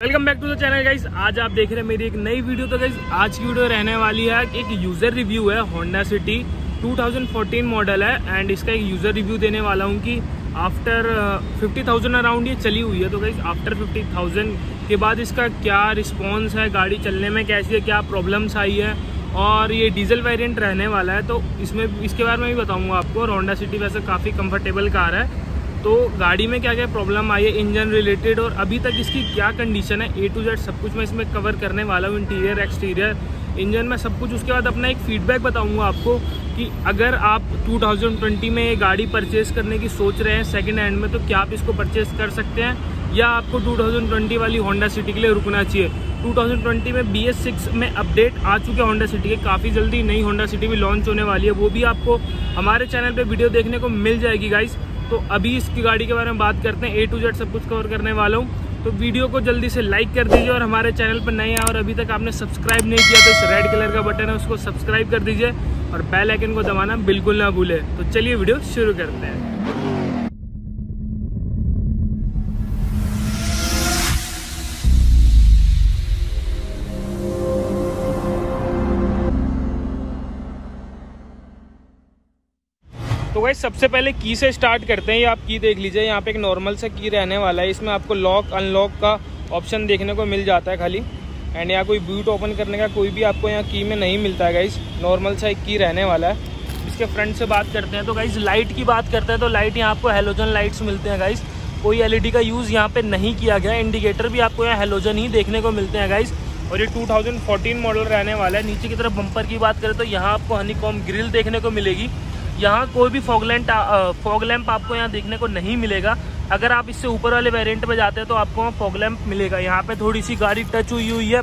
Welcome back to the channel guys आज आप देख रहे हैं मेरी एक नई वीडियो। तो गाइस आज की वीडियो रहने वाली है एक यूज़र रिव्यू है होंडा सिटी 2014 मॉडल है एंड इसका एक यूज़र रिव्यू देने वाला हूँ कि आफ्टर 50,000 अराउंड ये चली हुई है। तो गाइस आफ्टर 50,000 के बाद इसका क्या रिस्पॉन्स है गाड़ी चलने में कैसी है क्या प्रॉब्लम्स आई है और ये डीजल वेरियंट रहने वाला है। तो इसमें इसके बारे में भी बताऊँगा आपको। और होंडा सिटी वैसे काफ़ी कम्फर्टेबल कार है। तो गाड़ी में क्या क्या प्रॉब्लम आई है इंजन रिलेटेड और अभी तक इसकी क्या कंडीशन है ए टू जेड सब कुछ मैं इसमें कवर करने वाला हूँ इंटीरियर एक्सटीरियर इंजन में सब कुछ, उसके बाद अपना एक फीडबैक बताऊँगा आपको कि अगर आप 2020 में ये गाड़ी परचेज करने की सोच रहे हैं सेकंड हैंड में तो क्या आप इसको परचेज कर सकते हैं? या आपको 2020 वाली होंडा सिटी के लिए रुकना चाहिए? 2020 में बी एस सिक्स में अपडेट आ चुके हैं होंडा सिटी के। काफ़ी जल्दी नई होंडा सिटी भी लॉन्च होने वाली है, वो भी आपको हमारे चैनल पे वीडियो देखने को मिल जाएगी गाइस तो अभी इसकी गाड़ी के बारे में बात करते हैं। ए टू जेड सब कुछ कवर करने वाला। हूँ तो वीडियो को जल्दी से लाइक कर दीजिए और हमारे चैनल पर नए हैं और अभी तक आपने सब्सक्राइब नहीं किया तो इस रेड कलर का बटन है, उसको सब्सक्राइब कर दीजिए और बेल आइकन को दबाना बिल्कुल ना भूले। तो चलिए वीडियो शुरू करते हैं। भाई, सबसे पहले की से स्टार्ट करते हैं। ये आप की देख लीजिए, यहाँ पे एक नॉर्मल सा की रहने वाला है। इसमें आपको लॉक अनलॉक का ऑप्शन देखने को मिल जाता है खाली। एंड यहाँ कोई बूट ओपन करने का कोई भी आपको यहाँ की में नहीं मिलता है गाइस नॉर्मल सा एक की रहने वाला है। इसके फ्रंट से बात करते हैं तो गाइज़ लाइट की बात करते हैं तो लाइट यहाँ आपको हेलोजन लाइट्स मिलते हैं गाइज़ कोई एलईडी का यूज़ यहाँ पे नहीं किया गया। इंडिकेटर भी आपको यहाँ हेलोजन ही देखने को मिलते हैं गाइज़ और ये 2014 मॉडल रहने वाला है। नीचे की तरफ़ बम्पर की बात करें तो यहाँ आपको हनी कॉम ग्रिल देखने को मिलेगी। यहाँ कोई भी फॉगलैंड फॉग लैंप आपको यहाँ देखने को नहीं मिलेगा। अगर आप इससे ऊपर वाले वेरिएंट में जाते हैं तो आपको वहाँ फॉग लैंप मिलेगा। यहाँ पे थोड़ी सी गाड़ी टच हुई हुई है।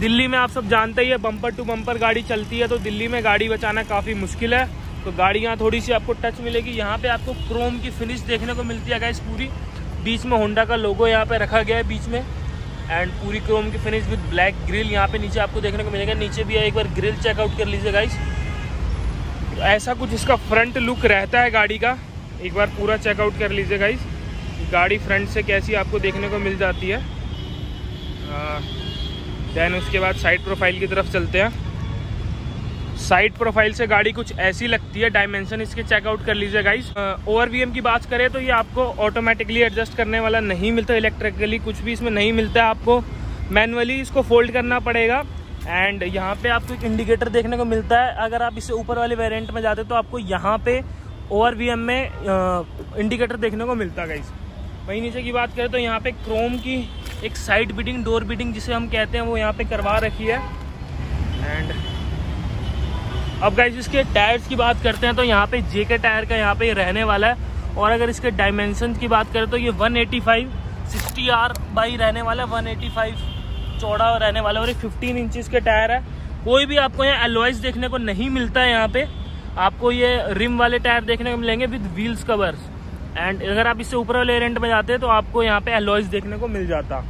दिल्ली में आप सब जानते ही है बम्पर टू बम्पर गाड़ी चलती है तो दिल्ली में गाड़ी बचाना काफ़ी मुश्किल है। तो गाड़ी यहाँ थोड़ी सी आपको टच मिलेगी। यहाँ पे आपको क्रोम की फिनिश देखने को मिलती है इस पूरी। बीच में होंडा का लोगो यहाँ पे रखा गया है बीच में। एंड पूरी क्रोम की फिनिश विद ब्लैक ग्रिल यहाँ पे नीचे आपको देखने को मिलेगा। नीचे भी एक बार ग्रिल चेकआउट कर लीजिए गाइस ऐसा कुछ इसका फ्रंट लुक रहता है गाड़ी का? एक बार पूरा चेकआउट कर लीजिए इस गाड़ी फ्रंट से कैसी आपको देखने को मिल जाती है। देन उसके बाद साइड प्रोफ़ाइल की तरफ़ चलते हैं। साइड प्रोफ़ाइल से गाड़ी कुछ ऐसी लगती है डायमेंशन इसके चेकआउट कर लीजिए गाइस ओवर वी की बात करें तो ये आपको ऑटोमेटिकली एडजस्ट करने वाला नहीं मिलता इलेक्ट्रिकली कुछ भी इसमें नहीं मिलता है आपको। मैनुअली इसको फोल्ड करना पड़ेगा। एंड यहाँ पे आपको एक इंडिकेटर देखने को मिलता है। अगर आप इससे ऊपर वाले वेरिएंट में जाते तो आपको यहाँ पे ओवर वी एम में इंडिकेटर देखने को मिलता है गाइस वहीं नीचे की बात करें तो यहाँ पे क्रोम की एक साइड बिडिंग डोर बिडिंग जिसे हम कहते हैं, वो यहाँ पे करवा रखी है। एंड अब गाइज़ इसके टायर्स की बात करते हैं तो यहाँ पे जे के टायर का यहाँ पे रहने वाला है। और अगर इसके डायमेंशन की बात करें तो ये 185 60 आर बाई रहने वाला है 185 चौड़ा रहने वाला और ये फिफ्टीन इंचज के टायर है। कोई भी आपको यहाँ एलोइस देखने को नहीं मिलता है यहाँ पे। आपको ये रिम वाले टायर देखने को मिलेंगे विद व्हील्स कवर्स एंड अगर आप इससे ऊपर वाले रेंट में जाते हैं तो आपको यहाँ पे एलोइस देखने को मिल जाता।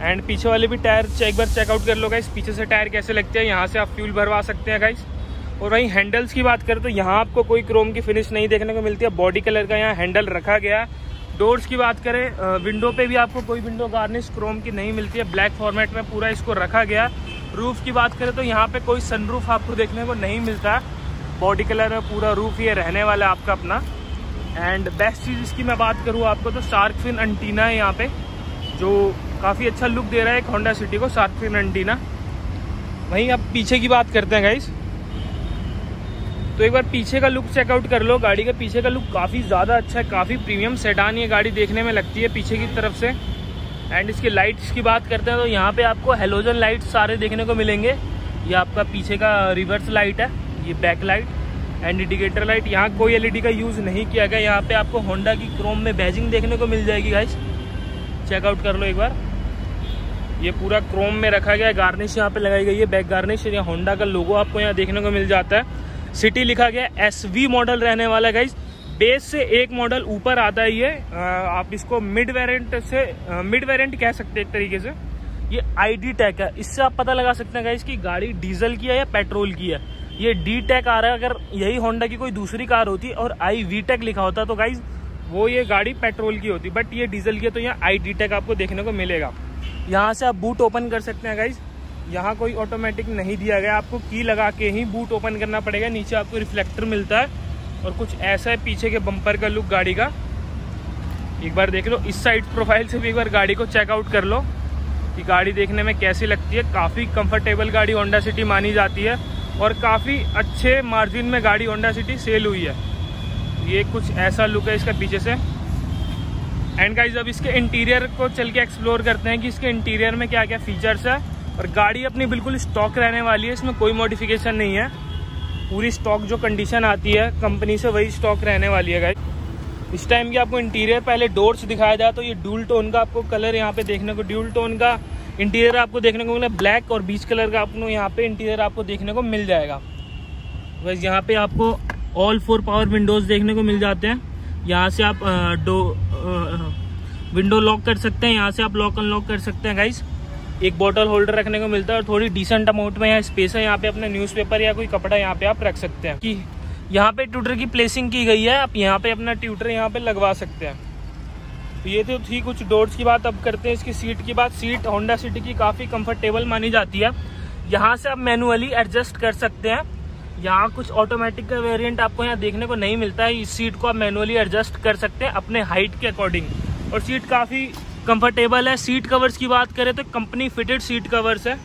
एंड पीछे वाले भी टायर एक बार चेकआउट कर लो गाइस पीछे से टायर कैसे लगते हैं, यहाँ से आप फ्यूल भरवा सकते हैं गाइस और वहीं हैंडल्स की बात करें तो यहाँ आपको कोई क्रोम की फिनिश नहीं देखने को मिलती है। बॉडी कलर का यहाँ हैंडल रखा गया है। डोर्स की बात करें विंडो पे भी आपको कोई विंडो गार्निश क्रोम की नहीं मिलती है। ब्लैक फॉर्मेट में पूरा इसको रखा गया। रूफ की बात करें तो यहाँ पे कोई सनरूफ आपको देखने को नहीं मिलता। बॉडी कलर में पूरा रूफ ये रहने वाला है आपका अपना। एंड बेस्ट चीज़ इसकी मैं बात करूँ आपको तो शार्क फिन अंटीना है यहाँ पे, जो काफ़ी अच्छा लुक दे रहा है एक होंडा सिटी को शार्क फिन अंटीना वहीं अब पीछे की बात करते हैं गाइस तो एक बार पीछे का लुक चेकआउट कर लो, गाड़ी का पीछे का लुक काफ़ी ज़्यादा अच्छा है, काफ़ी प्रीमियम सेडान ये गाड़ी देखने में लगती है पीछे की तरफ़ से। एंड इसकी लाइट्स की बात करते हैं तो यहाँ पे आपको हेलोजन लाइट सारे देखने को मिलेंगे। ये आपका पीछे का रिवर्स लाइट है, ये back light and indicator light यहाँ कोई एलईडी का यूज़ नहीं किया गया, यहाँ पे आपको होंडा की क्रोम में बैजिंग देखने को मिल जाएगी गाइस चेकआउट कर लो एक बार। ये पूरा क्रोम में रखा गया है गार्निश यहाँ पे लगाई गई है बैक गार्निश या होंडा का लोगो आपको यहाँ देखने को मिल जाता है। सिटी लिखा गया एसवी मॉडल रहने वाला गाइज़ बेस से एक मॉडल ऊपर आता ही है आप इसको मिड वेरिएंट से मिड वेरिएंट कह सकते हैं एक तरीके से. ये आईडी टैक है. इससे आप पता लगा सकते हैं गाइज़ की गाड़ी डीजल की है या पेट्रोल की है. ये डी टैक आ रहा है, अगर यही होंडा की कोई दूसरी कार होती और आई वी टैक लिखा होता तो गाइज़ वो ये गाड़ी पेट्रोल की होती. बट ये डीजल की है तो यहाँ आई डी टेक आपको देखने को मिलेगा. यहाँ से आप बूट ओपन कर सकते हैं गाइज़ यहाँ कोई ऑटोमेटिक नहीं दिया गया। आपको की लगा के ही बूट ओपन करना पड़ेगा। नीचे आपको रिफ्लेक्टर मिलता है। और कुछ ऐसा है पीछे के बम्पर का लुक गाड़ी का। एक बार देख लो, इस साइड प्रोफ़ाइल से भी एक बार गाड़ी को चेकआउट कर लो कि गाड़ी देखने में कैसी लगती है। काफ़ी कंफर्टेबल गाड़ी होंडा सिटी मानी जाती है। और काफ़ी अच्छे मार्जिन में गाड़ी होंडा सिटी सेल हुई है। ये कुछ ऐसा लुक है इसका पीछे से। एंड गाइज़ अब इसके इंटीरियर को चल के एक्सप्लोर करते हैं कि इसके इंटीरियर में क्या क्या फीचर्स है। और गाड़ी अपनी बिल्कुल स्टॉक रहने वाली है, इसमें कोई मॉडिफिकेशन नहीं है। पूरी स्टॉक जो कंडीशन आती है कंपनी से वही स्टॉक रहने वाली है गाइज़ इस टाइम की आपको इंटीरियर पहले डोर्स दिखाया जाए तो ये ड्यूल टोन का आपको कलर यहाँ पे देखने को ड्यूल टोन का इंटीरियर आपको देखने को मिला ब्लैक और बीच कलर का आपको यहाँ पे इंटीरियर आपको देखने को मिल जाएगा। बस यहाँ पे आपको ऑल फोर पावर विंडोज़ देखने को मिल जाते हैं। यहाँ से आप डो विंडो लॉक कर सकते हैं, यहाँ से आप लॉक अनलॉक कर सकते हैं गाइस एक बॉटल होल्डर रखने को मिलता है और थोड़ी डिसेंट अमाउंट में यहाँ स्पेस है, यहाँ पे अपने न्यूज़पेपर या कोई कपड़ा यहाँ पे आप रख सकते हैं। कि यहाँ पे ट्यूटर की प्लेसिंग की गई है, आप यहाँ पे अपना ट्यूटर यहाँ पे लगवा सकते हैं। तो ये तो थी कुछ डोर्स की बात, अब करते हैं इसकी सीट की बात। सीट होंडा सिटी की काफ़ी कंफर्टेबल मानी जाती है। यहाँ से आप मैनुअली एडजस्ट कर सकते हैं। यहाँ कुछ ऑटोमेटिक का वेरिएंट आपको यहाँ देखने को नहीं मिलता है। इस सीट को आप मैनुअली एडजस्ट कर सकते हैं अपने हाइट के अकॉर्डिंग और सीट काफ़ी कंफर्टेबल है सीट कवर्स की बात करें तो कंपनी फिटेड सीट कवर्स है।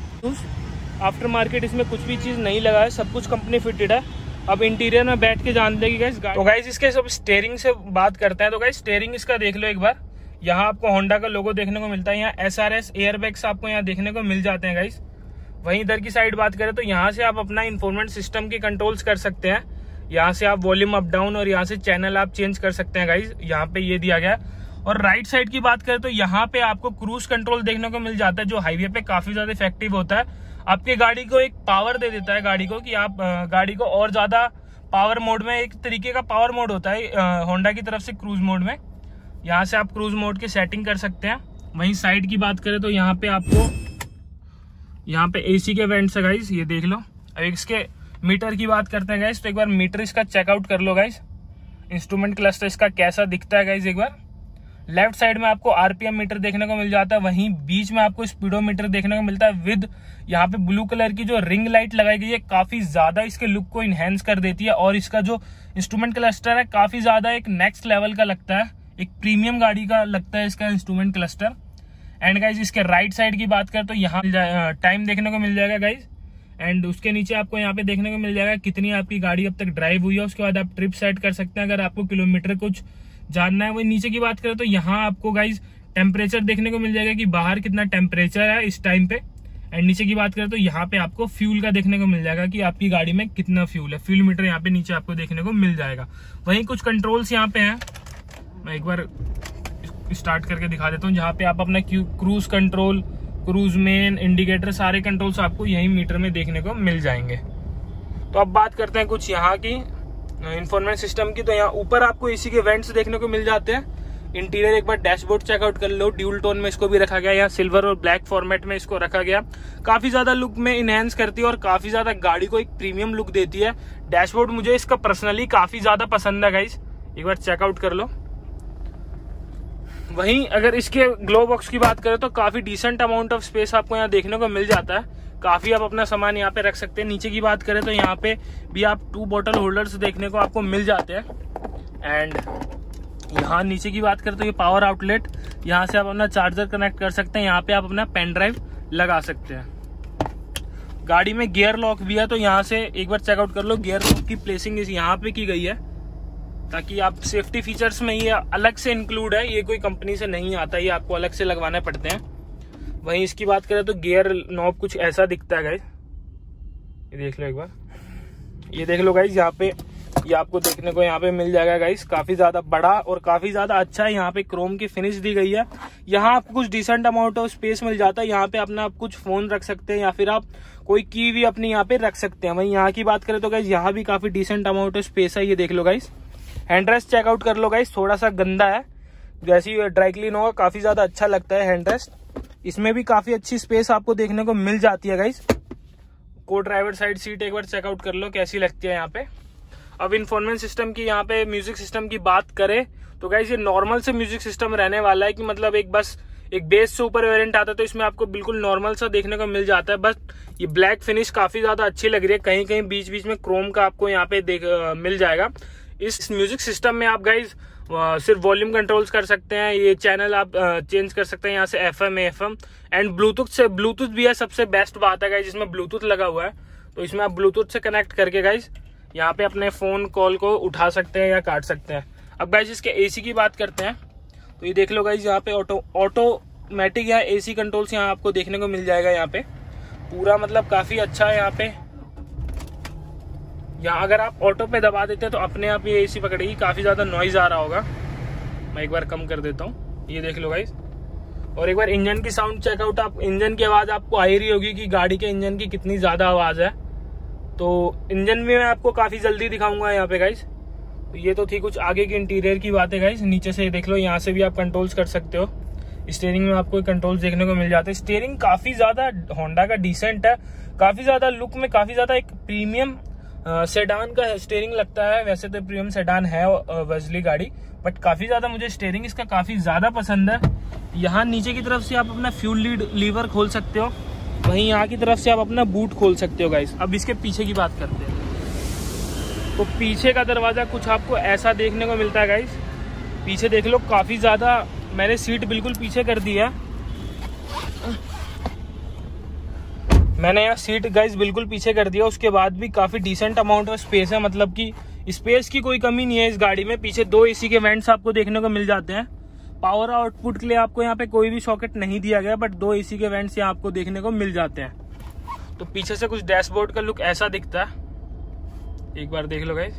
आफ्टर मार्केट इसमें कुछ भी चीज़ नहीं लगा है सब कुछ कंपनी फिटेड है। अब इंटीरियर में बैठ के जान देगी गाइस तो गाइस इसके सब स्टेयरिंग से बात करते हैं तो गाइस स्टेयरिंग इसका देख लो एक बार। यहाँ आपको होंडा का लोगो देखने को मिलता है, यहाँ S R S air bags आपको यहाँ देखने को मिल जाते हैं गाइस वहीं इधर की साइड बात करें तो यहाँ से आप अपना इन्फॉर्मेंट सिस्टम के कंट्रोल्स कर सकते हैं। यहाँ से आप वॉल्यूम अप डाउन और यहाँ से चैनल आप चेंज कर सकते हैं गाइज़ यहाँ पे ये दिया गया। और राइट साइड की बात करें तो यहाँ पे आपको क्रूज कंट्रोल देखने को मिल जाता है, जो हाईवे पे काफ़ी ज़्यादा इफ़ेक्टिव होता है। आपकी गाड़ी को एक पावर दे देता है गाड़ी को कि आप गाड़ी को और ज़्यादा पावर मोड में, एक तरीके का पावर मोड होता है होंडा की तरफ़ से क्रूज मोड में। यहाँ से आप क्रूज मोड की सेटिंग कर सकते हैं। वहीं साइड की बात करें तो यहाँ पे आपको, यहाँ पे एसी के वेंट्स है गाइस ये देख लो। अब इसके मीटर की बात करते हैं गाइस तो एक बार मीटर इसका चेकआउट कर लो गाइस इंस्ट्रूमेंट क्लस्टर इसका कैसा दिखता है गाइस एक बार। लेफ़्ट साइड में आपको आरपीएम मीटर देखने को मिल जाता है, वहीं बीच में आपको स्पीडोमीटर देखने को मिलता है विद यहाँ पे ब्लू कलर की जो रिंग लाइट लगाई गई है, काफ़ी ज़्यादा इसके लुक को इनहेंस कर देती है और इसका जो इंस्ट्रूमेंट क्लस्टर है, काफ़ी ज़्यादा एक नेक्स्ट लेवल का लगता है, एक प्रीमियम गाड़ी का लगता है इसका इंस्ट्रूमेंट क्लस्टर एंड गाइज़ इसके राइट साइड की बात करें तो यहाँ टाइम देखने को मिल जाएगा गाइज़ एंड उसके नीचे आपको यहाँ पे देखने को मिल जाएगा कितनी आपकी गाड़ी अब तक ड्राइव हुई है, उसके बाद आप ट्रिप सेट कर सकते हैं, अगर आपको किलोमीटर कुछ जानना है, वही नीचे की बात करें तो यहाँ आपको गाइज़ टेम्परेचर देखने को मिल जाएगा कि बाहर कितना टेम्परेचर है इस टाइम पे। एंड नीचे की बात करें तो यहाँ पे आपको फ्यूल का देखने को मिल जाएगा कि आपकी गाड़ी में कितना फ्यूल है। फ्यूल मीटर यहाँ पे नीचे आपको देखने को मिल जाएगा। वहीं कुछ कंट्रोल्स यहाँ पे हैं। मैं एक बार स्टार्ट करके दिखा देता हूँ। जहाँ पे आप अपना cruise control cruise main indicator सारे कंट्रोल्स आपको यही मीटर में देखने को मिल जाएँगे। तो अब बात करते हैं कुछ यहाँ की। इंफॉर्मेशन सिस्टम की तो यहाँ ऊपर आपको इसी के वेंट्स देखने को मिल जाते हैं। इंटीरियर एक बार डैशबोर्ड चेकआउट कर लो ड्यूल टोन में इसको भी रखा गया या सिल्वर और ब्लैक फॉर्मेट में इसको रखा गया। काफ़ी ज़्यादा लुक में इनहेंस करती है और काफ़ी ज़्यादा गाड़ी को एक प्रीमियम लुक देती है। डैशबोर्ड मुझे इसका पर्सनली काफ़ी ज़्यादा पसंद है गाइस एक बार चेकआउट कर लो। वहीं अगर इसके ग्लो बॉक्स की बात करें तो काफ़ी डिसेंट अमाउंट ऑफ़ स्पेस आपको यहाँ देखने को मिल जाता है। काफ़ी आप अपना सामान यहाँ पे रख सकते हैं। नीचे की बात करें तो यहाँ पे भी आप टू बॉटल होल्डर्स देखने को आपको मिल जाते हैं। एंड यहाँ नीचे की बात करें तो ये पावर आउटलेट यहाँ से आप अपना चार्जर कनेक्ट कर सकते हैं। यहाँ पे आप अपना पेन ड्राइव लगा सकते हैं। गाड़ी में गियर लॉक भी है तो यहाँ से एक बार चेकआउट कर लो। गियर लॉक की प्लेसिंग इस यहाँ पे की गई है, ताकि आप सेफ्टी फीचर्स में ये अलग से इंक्लूड है। ये कोई कंपनी से नहीं आता, ये आपको अलग से लगवाने पड़ते हैं। वहीं इसकी बात करें तो गियर नॉब कुछ ऐसा दिखता है गाइज़ ये देख लो एक बार। ये देख लो गाइज़ यहाँ पे, ये आपको देखने को यहाँ पे मिल जाएगा गाइस काफ़ी ज़्यादा बड़ा और काफ़ी ज़्यादा अच्छा है यहाँ पे क्रोम की फिनिश दी गई है। यहाँ आपको कुछ डिसेंट अमाउंट ऑफ़ स्पेस मिल जाता है। यहाँ पे अपना आप कुछ फ़ोन रख सकते हैं या फिर आप कोई की भी अपनी यहाँ पे रख सकते हैं। वहीं यहाँ की बात करें तो गाइज़ यहाँ भी काफ़ी डिसेंट अमाउंट ऑफ़ स्पेस है। ये देख लो गाइस हैंड चेकआउट कर लो गाइस थोड़ा सा गंदा है। जैसे ही ड्राई क्लीन होगा, काफ़ी ज़्यादा अच्छा लगता है हैंड इसमें भी काफ़ी अच्छी स्पेस आपको देखने को मिल जाती है गाइस को ड्राइवर साइड सीट एक बार चेकआउट कर लो, कैसी लगती है यहाँ पे. अब इन्फॉर्मेंट सिस्टम की यहाँ पे म्यूज़िक सिस्टम की बात करें तो गाइज़ ये नॉर्मल से म्यूज़िक सिस्टम रहने वाला है कि मतलब एक बस एक बेस से ऊपर वेरिएंट आता है तो इसमें आपको बिल्कुल नॉर्मल सा देखने को मिल जाता है. बस ये ब्लैक फिनिश काफ़ी ज़्यादा अच्छी लग रही है कहीं कहीं बीच बीच में क्रोम का आपको यहाँ पे देख मिल जाएगा. इस म्यूज़िक सिस्टम में आप गाइज़ सिर्फ़ वॉल्यूम कंट्रोल्स कर सकते हैं, ये चैनल आप चेंज कर सकते हैं यहाँ से F M F M and Bluetooth से ब्लूटूथ भी है सबसे बेस्ट बात है गाइज़ जिसमें ब्लूटूथ लगा हुआ है। तो इसमें आप ब्लूटूथ से कनेक्ट करके गाइज़ यहाँ पे अपने फ़ोन कॉल को उठा सकते हैं या काट सकते हैं। अब गाइज़ इसके एसी की बात करते हैं। तो ये देख लो गाइज़ यहाँ पे ऑटो ऑटोमेटिक या एसी कंट्रोल्स यहाँ आपको देखने को मिल जाएगा यहाँ पे। पूरा मतलब काफ़ी अच्छा है यहाँ पे। यहाँ अगर आप ऑटो पे दबा देते हैं तो अपने आप ये एसी पकड़ेगी। काफ़ी ज़्यादा नॉइज़ आ रहा होगा। मैं एक बार कम कर देता हूँ। ये देख लो गाइज़ और एक बार इंजन की साउंड चेकआउट आप इंजन की आवाज़ आपको आ रही होगी कि गाड़ी के इंजन की कितनी ज़्यादा आवाज़ है। तो इंजन भी मैं आपको काफ़ी जल्दी दिखाऊँगा यहाँ पे गाइज़ तो ये तो थी कुछ आगे की इंटीरियर की बात है गाइज़ नीचे से देख लो, यहाँ से भी आप कंट्रोल्स कर सकते हो। स्टेयरिंग में आपको कंट्रोल्स देखने को मिल जाते हैं। स्टेयरिंग काफ़ी ज़्यादा होंडा का डिसेंट है। काफ़ी ज़्यादा लुक में काफ़ी ज़्यादा एक प्रीमियम सेडान का स्टेयरिंग लगता है, वैसे तो प्रीमियम सेडान है वजली गाड़ी बट काफ़ी ज़्यादा मुझे स्टेयरिंग इसका काफ़ी ज़्यादा पसंद है। यहाँ नीचे की तरफ़ से आप अपना फ्यूल लीड लीवर खोल सकते हो, वहीं यहाँ की तरफ़ से आप अपना बूट खोल सकते हो गाइस अब इसके पीछे की बात करते हैं। तो पीछे का दरवाज़ा कुछ आपको ऐसा देखने को मिलता है गाइस पीछे देख लो, काफ़ी ज़्यादा मैंने सीट बिल्कुल पीछे कर दी है। मैंने यहाँ सीट गाइज़ बिल्कुल पीछे कर दिया, उसके बाद भी काफ़ी डिसेंट अमाउंट ऑफ़ स्पेस है मतलब कि स्पेस की कोई कमी नहीं है इस गाड़ी में। पीछे दो एसी के वेंट्स आपको देखने को मिल जाते हैं। पावर आउटपुट के लिए आपको यहाँ पे कोई भी सॉकेट नहीं दिया गया बट दो एसी के वेंट्स यहाँ आपको देखने को मिल जाते हैं। तो पीछे से कुछ डैशबोर्ड का लुक ऐसा दिखता है। एक बार देख लो गाइज़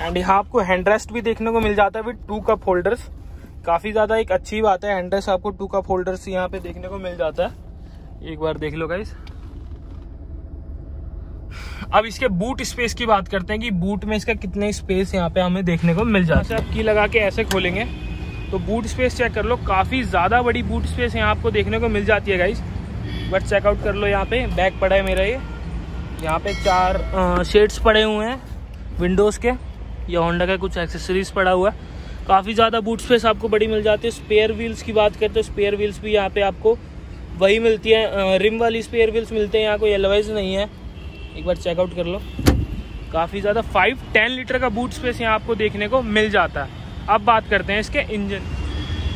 एंड यहाँ आपको हैंडरेस्ट भी देखने को मिल जाता है विद टू कप होल्डर्स काफ़ी ज़्यादा एक अच्छी बात है हैंडरेस्ट आपको टू कप होल्डर्स यहाँ पे देखने को मिल जाता है। एक बार देख लो गाइस अब इसके बूट स्पेस की बात करते हैं कि बूट में इसका कितने स्पेस यहाँ पे हमें देखने को मिल जाता है। आप की लगा के ऐसे खोलेंगे। तो बूट स्पेस चेक कर लो, काफ़ी ज़्यादा बड़ी बूट स्पेस यहाँ आपको देखने को मिल जाती है गाइस बट चेकआउट कर लो यहाँ पे बैग पड़ा है मेरा ये। यहाँ पे चार शेड्स पड़े हुए हैं विंडोज़ के। या होंडा का कुछ एक्सेसरीज पड़ा हुआ है। काफ़ी ज़्यादा बूट स्पेस आपको बड़ी मिल जाती है। स्पेयर व्हील्स की बात करते हैं स्पेयर व्हील्स भी यहाँ पे आपको वही मिलती है रिम वाली स्पेयर व्हील्स मिलते हैं, यहाँ कोई एलवाइज नहीं है। एक बार चेकआउट कर लो। काफ़ी ज़्यादा फाइव टेन लीटर का बूट स्पेस यहाँ आपको देखने को मिल जाता है। अब बात करते हैं इसके इंजन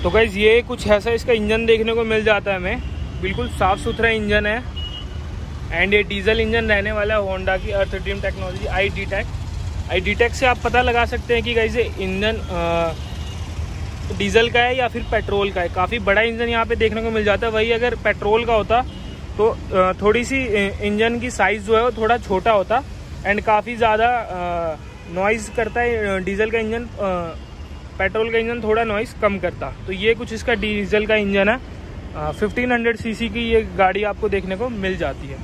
तो गाइज़ ये कुछ ऐसा इसका इंजन देखने को मिल जाता है हमें। बिल्कुल साफ़ सुथरा इंजन है। एंड ये डीजल इंजन रहने वाला है होंडा की earth dream technology I D tech I D tech से आप पता लगा सकते हैं कि गाइज़ ये इंजन डीजल का है या फिर पेट्रोल का है? काफ़ी बड़ा इंजन यहाँ पे देखने को मिल जाता है। वही अगर पेट्रोल का होता तो थोड़ी सी इंजन की साइज़ जो है वो थोड़ा छोटा होता एंड काफ़ी ज़्यादा नॉइज़ करता है डीजल का इंजन पेट्रोल का इंजन थोड़ा नॉइज़ कम करता। तो ये कुछ इसका डीजल का इंजन है। फिफ्टीन हंड्रेड सी की ये गाड़ी आपको देखने को मिल जाती है।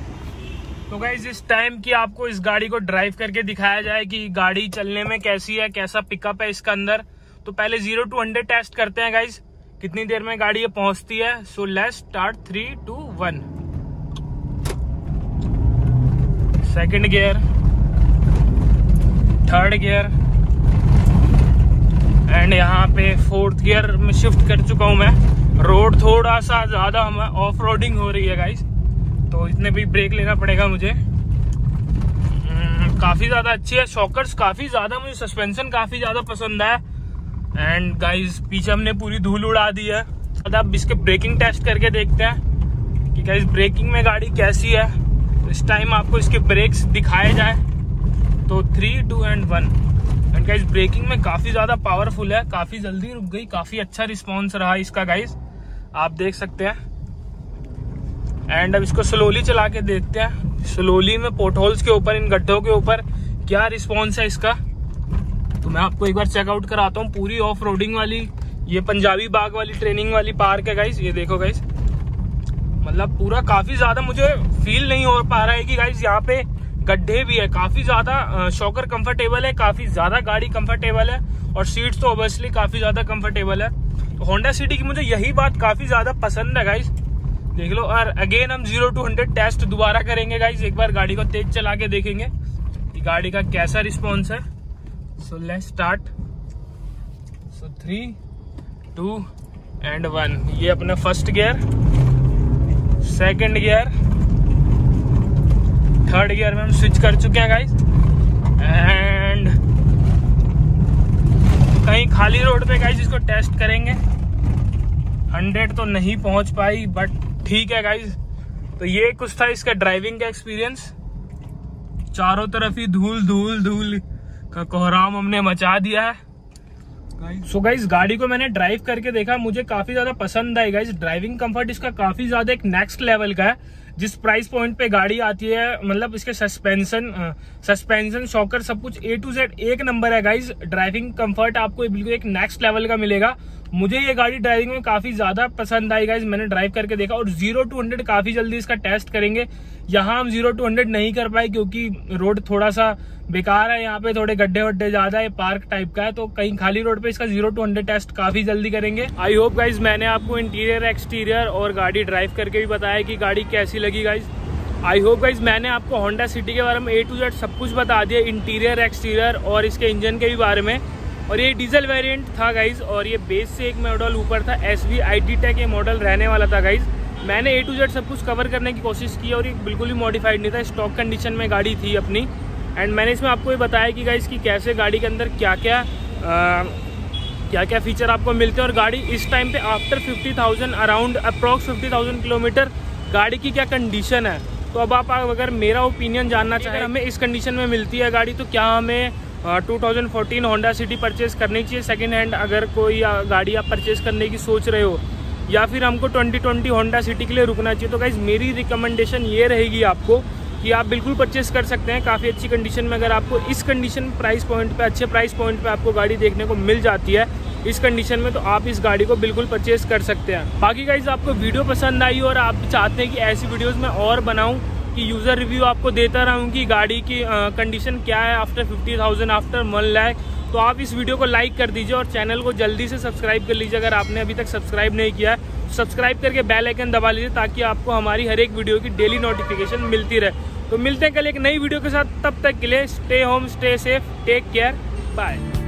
तो गाइज़ इस टाइम की आपको इस गाड़ी को ड्राइव करके दिखाया जाए कि गाड़ी चलने में कैसी है, कैसा पिकअप है इसका अंदर। तो पहले ज़ीरो टू हंड्रेड टेस्ट करते हैं गाइज़ कितनी देर में गाड़ी ये पहुँचती है? So let start three two one second gear third gear and यहाँ पे फोर्थ गियर में शिफ्ट कर चुका हूँ मैं. रोड थोड़ा सा ज़्यादा हमें ऑफ़ रोडिंग हो रही है गाइज़ तो इतने भी ब्रेक लेना पड़ेगा मुझे. हम्म, काफ़ी ज़्यादा अच्छी है. शॉकर्स काफ़ी ज़्यादा मुझे सस्पेंशन काफ़ी ज़्यादा पसंद है. एंड गाइस पीछे हमने पूरी धूल उड़ा दी है। अब इसके ब्रेकिंग टेस्ट करके देखते हैं कि गाइस ब्रेकिंग में गाड़ी कैसी है। इस टाइम आपको इसके ब्रेक्स दिखाए जाए। तो three two and one and guys braking में काफ़ी ज़्यादा पावरफुल है। काफ़ी जल्दी रुक गई, काफ़ी अच्छा रिस्पॉन्स रहा इसका गाइस आप देख सकते हैं। एंड अब इसको स्लोली चला के देखते हैं। स्लोली में पोटहोल्स के ऊपर, इन गड्ढों के ऊपर क्या रिस्पॉन्स है इसका। तो मैं आपको एक बार चेकआउट कराता हूँ। पूरी ऑफ़ रोडिंग वाली, ये पंजाबी बाग वाली ट्रेनिंग वाली पार्क है गाइस ये देखो गाइस मतलब पूरा काफ़ी ज़्यादा मुझे फील नहीं हो पा रहा है कि गाइस यहाँ पे गड्ढे भी है। काफ़ी ज़्यादा शॉकर कंफर्टेबल है, काफ़ी ज़्यादा गाड़ी कंफर्टेबल है और सीट्स तो ऑब्वियसली काफ़ी ज़्यादा कंफर्टेबल है। होंडा सिटी की मुझे यही बात काफ़ी ज़्यादा पसंद है गाइस देख लो, और अगेन हम ज़ीरो टू हंड्रेड टेस्ट दोबारा करेंगे गाइस एक बार गाड़ी को तेज चला के देखेंगे कि गाड़ी का कैसा रिस्पॉन्स है। So let start so three two and one ये अपना first gear second gear third gear में हम स्विच कर चुके हैं गाइस एंड कहीं खाली रोड पे गाइस इसको टेस्ट करेंगे. हंड्रेड तो नहीं पहुँच पाई बट ठीक है गाइस तो ये कुछ था इसका ड्राइविंग का एक्सपीरियंस चारों तरफ़ ही धूल धूल धूल. का कोहराम हमने मचा दिया है। सो गाइस गाड़ी को मैंने ड्राइव करके देखा मुझे काफ़ी ज़्यादा पसंद आई। गाइज़ ड्राइविंग कंफर्ट इसका काफ़ी ज़्यादा एक नेक्स्ट लेवल का है। जिस प्राइस पॉइंट पे गाड़ी आती है मतलब इसके सस्पेंशन सस्पेंशन शॉकर सब कुछ ए टू जेड एक नंबर है। गाइज़ ड्राइविंग कंफर्ट आपको बिल्कुल एक नेक्स्ट लेवल का मिलेगा। मुझे ये गाड़ी ड्राइविंग में काफ़ी ज़्यादा पसंद आई गाइज़ मैंने ड्राइव करके देखा और ज़ीरो टू हंड्रेड काफ़ी जल्दी इसका टेस्ट करेंगे। यहाँ हम ज़ीरो टू हंड्रेड नहीं कर पाए क्योंकि रोड थोड़ा सा बेकार है, यहाँ पे थोड़े गड्ढे वड्ढे ज़्यादा है पार्क टाइप का है तो कहीं खाली रोड पे इसका ज़ीरो टू हंड्रेड टेस्ट काफ़ी जल्दी करेंगे। आई होप गाइज़ मैंने आपको इंटीरियर एक्सटीरियर और गाड़ी ड्राइव करके भी बताया कि गाड़ी कैसी लगी गाइज़ आई होप गाइज़ मैंने आपको होंडा सिटी के बारे में ए टू जेड सब कुछ बता दिया इंटीरियर एक्सटीरियर और इसके इंजन के भी बारे में। और ये डीजल वेरिएंट था गाइज़ और ये बेस से एक मॉडल ऊपर था S V I T tech ये मॉडल रहने वाला था गाइज़ मैंने ए टू जेड सब कुछ कवर करने की कोशिश की और ये बिल्कुल भी मॉडिफाइड नहीं था स्टॉक कंडीशन में गाड़ी थी अपनी. एंड मैंने इसमें आपको ये बताया कि गाइज़ की कैसे गाड़ी के अंदर क्या क्या आ, क्या क्या फीचर आपको मिलते हैं और गाड़ी इस टाइम पे आफ्टर 50,000 अराउंड अप्रॉक्स 50,000 किलोमीटर गाड़ी की क्या कंडीशन है. तो अब आप अगर मेरा ओपिनियन जानना चाहें हमें इस कंडीशन में मिलती है गाड़ी तो क्या हमें two thousand fourteen Honda City purchase करनी चाहिए सेकेंड हैंड अगर कोई गाड़ी आप परचेज करने की सोच रहे हो, या फिर हमको 2020 होंडा सिटी के लिए रुकना चाहिए तो गाइज़ मेरी रिकमेंडेशन ये रहेगी आपको कि आप बिल्कुल परचेस कर सकते हैं। काफ़ी अच्छी कंडीशन में अगर आपको इस कंडीशन प्राइस पॉइंट पे, अच्छे प्राइस पॉइंट पे आपको गाड़ी देखने को मिल जाती है, इस कंडीशन में तो आप इस गाड़ी को बिल्कुल परचेज कर सकते हैं। बाकी गाइज़ आपको वीडियो पसंद आई और आप चाहते हैं कि ऐसी वीडियोज़ में और बनाऊँ कि यूज़र रिव्यू आपको देता रहूँ कि गाड़ी की कंडीशन क्या है after fifty thousand after one lakh तो आप इस वीडियो को लाइक कर दीजिए और चैनल को जल्दी से सब्सक्राइब कर लीजिए। अगर आपने अभी तक सब्सक्राइब नहीं किया है सब्सक्राइब करके बेल आइकन दबा लीजिए ताकि आपको हमारी हर एक वीडियो की डेली नोटिफिकेशन मिलती रहे। तो मिलते हैं कल एक नई वीडियो के साथ। तब तक के लिए stay home stay safe take care bye